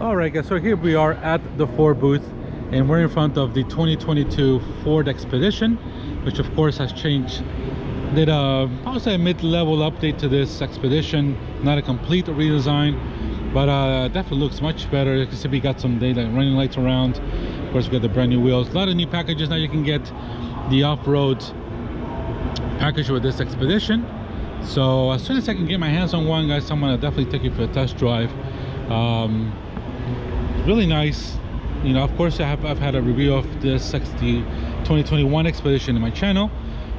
all right guys so here we are at the ford booth and we're in front of the 2022 ford expedition which of course has changed did a i would say a mid-level update to this expedition. Not a complete redesign but uh definitely looks much better. You can see we got some daylight running lights around. Of course we got the brand new wheels. A lot of new packages now you can get the off-road package with this expedition. So as soon as i can get my hands on one guys i'm gonna definitely take you for a test drive. Um really nice. You know of course i have i've had a review of this 60 2021 expedition in my channel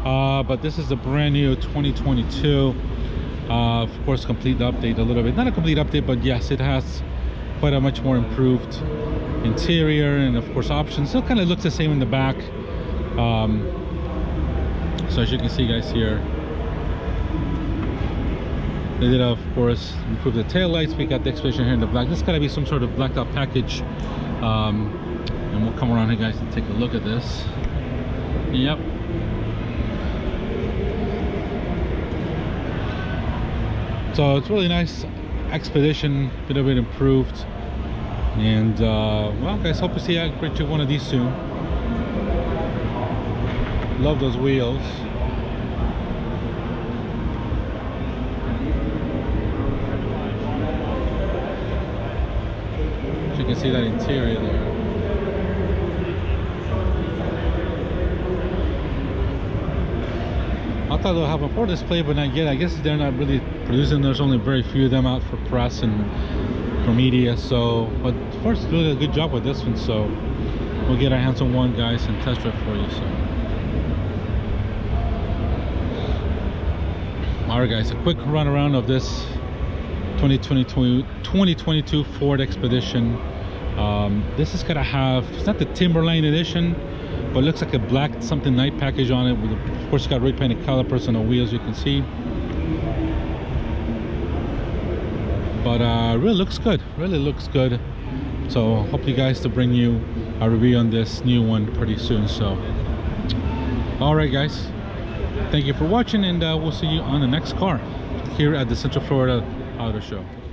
uh but this is a brand new 2022 uh of course complete update a little bit. Not a complete update but yes it has quite a much more improved interior and of course options. Still kind of looks the same in the back. Um so as you can see guys here they did of course improve the tail lights we got the expedition here in the black. This got to be some sort of blacked out package. Um and we'll come around here guys and take a look at this. Yep. So it's really nice expedition bit of it improved. And uh well guys hope to see I bring you one of these soon. Love those wheels you can see that interior there I thought they'll have a Ford display, but not yet. I guess they're not really producing. There's only very few of them out for press and for media. So, but Ford's doing a good job with this one. So, we'll get our hands on one, guys, and test drive for you. So, all right, guys, a quick run around of this 2022 2022 Ford Expedition. Um, this is gonna have it's not the Timberline edition, but looks like a black something night package on it. With of course, it's got red painted calipers on the wheels, you can see. But uh, really looks good. Really looks good. So hope you guys to bring you a review on this new one pretty soon. So, all right, guys. Thank you for watching, and uh, we'll see you on the next car here at the Central Florida Auto Show.